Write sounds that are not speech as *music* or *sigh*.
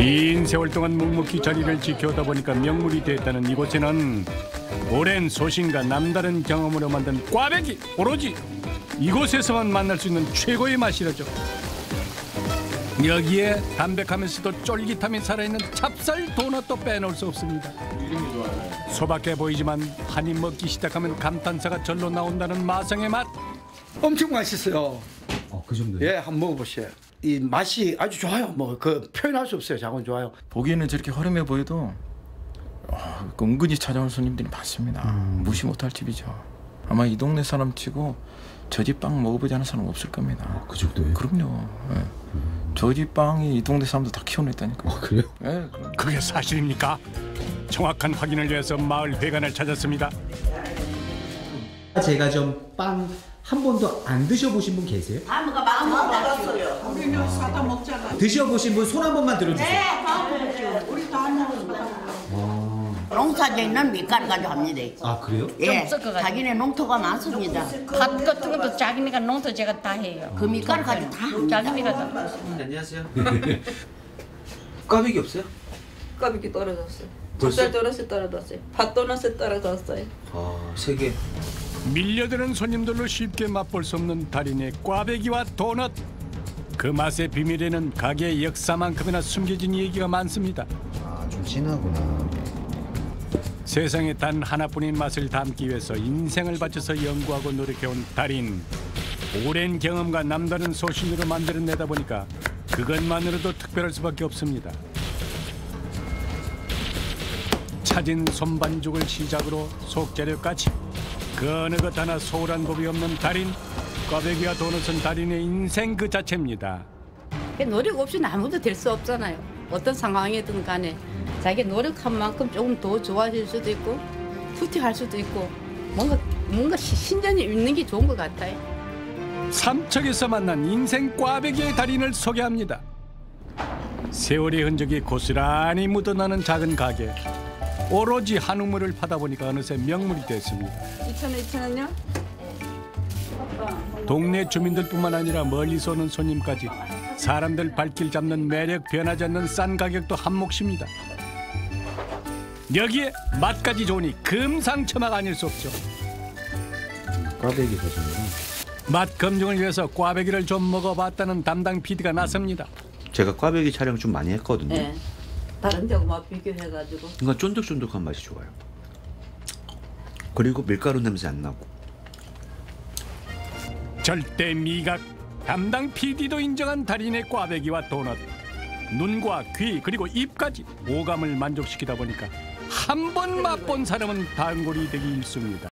긴 세월 동안 묵묵히 자리를 지켜오다 보니까 명물이 됐다는 이곳에는 오랜 소신과 남다른 경험으로 만든 꽈배기 오로지 이곳에서만 만날 수 있는 최고의 맛이라죠. 여기에 담백하면서도 쫄깃함이 살아있는 찹쌀 도넛도 빼놓을 수 없습니다. 소박해 보이지만 한 입 먹기 시작하면 감탄사가 절로 나온다는 마성의 맛. 엄청 맛있어요. 어, 그 정도요? 예, 한번 먹어보세요. 이 맛이 아주 좋아요. 뭐 그 표현할 수 없어요. 장은 좋아요. 보기에는 저렇게 허름해 보여도 어, 은근히 찾아오는 손님들이 많습니다. 무시 못할 집이죠. 아마 이 동네 사람 치고 저 집 빵 먹어보지 않은 사람 없을 겁니다. 그 정도요? 그럼요. 예. 저집 빵이 이 동네 사람들 다 키워냈다니까요. 어, 그래요? 예, 그럼. 그게 사실입니까? 정확한 확인을 위해서 마을 회관을 찾았습니다. 제가 좀 빵 한 번도 안 드셔보신 분 계세요? 아무가 마음 먹었어요. 우리는 사다 먹잖아. 드셔보신 분 손 한 번만 들어주세요. 네, 우리 다 먹었어. 농사져 있는 밀가루 가지고 합니다. 아 그래요? 예, 섞어가지고. 자기네 농토가 많습니다. 밥 같은 것도 자기네가 농사 제가 다 해요. 그 밀가루 가지고 다 합니다. 자기네가 다. 안녕하세요. *laughs* 꽈배기 없어요? 값이 떨어졌어요. 벌써? 떨어졌어요. 팥 도넛이 떨어졌어요. 아, 세 개. 밀려드는 손님들로 쉽게 맛볼 수 없는 달인의 꽈배기와 도넛. 그 맛의 비밀에는 가게의 역사만큼이나 숨겨진 얘기가 많습니다. 아 좀 진하구나. 세상에 단 하나뿐인 맛을 담기 위해서 인생을 바쳐서 연구하고 노력해온 달인. 오랜 경험과 남다른 소신으로 만들어내다 보니까 그것만으로도 특별할 수밖에 없습니다. 차진 손반죽을 시작으로 속재료까지 그 어느 것 하나 소홀한 법이 없는 달인. 꽈배기와 도넛은 달인의 인생 그 자체입니다. 노력 없이는 아무도 될 수 없잖아요. 어떤 상황이든 간에 자기 노력한 만큼 조금 더 좋아질 수도 있고 후퇴할 수도 있고 뭔가 뭔가 시- 신전이 있는 게 좋은 것 같아요. 삼척에서 만난 인생 꽈배기의 달인을 소개합니다. 세월의 흔적이 고스란히 묻어나는 작은 가게. 오로지 한우물을 파다 보니까 어느새 명물이 됐습니다. 2천 원, 2천 원요? 동네 주민들뿐만 아니라 멀리서 오는 손님까지 사람들 발길 잡는 매력 변하지 않는 싼 가격도 한몫입니다. 여기에 맛까지 좋으니 금상첨화가 아닐 수 없죠. 꽈배기 버전으로. 맛 검증을 위해서 꽈배기를 좀 먹어봤다는 담당 PD가 나섭니다. 제가 꽈배기 촬영 좀 많이 했거든요. 네. 다른 데하고 막 비교해가지고. 그러니까 쫀득쫀득한 맛이 좋아요. 그리고 밀가루 냄새 안 나고. 절대 미각 담당 PD도 인정한 달인의 꽈배기와 도넛 눈과 귀 그리고 입까지 오감을 만족시키다 보니까 한 번 맛본 사람은 단골이 되기 일쑤입니다.